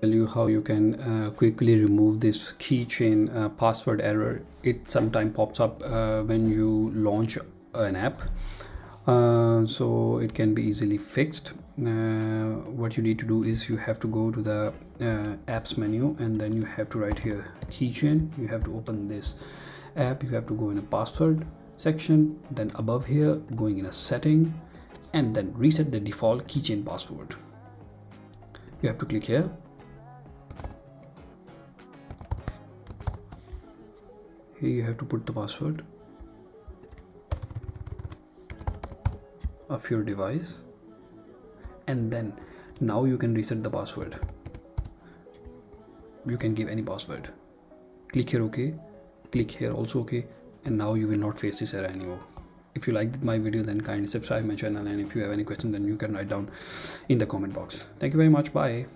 tell you how you can uh, quickly remove this keychain uh, password error. It sometimes pops up uh, when you launch an app. Uh, so it can be easily fixed. Uh, what you need to do is you have to go to the uh, apps menu and then you have to write here keychain. You have to open this app. You have to go in a password section then above here going in a setting and then reset the default keychain password. You have to click here here you have to put the password of your device. And then now you can reset the password. You can give any password. Click here ok click here also ok and now you will not face this error anymore. If you liked my video then kindly subscribe my channel. And if you have any questions then you can write down in the comment box. Thank you very much. Bye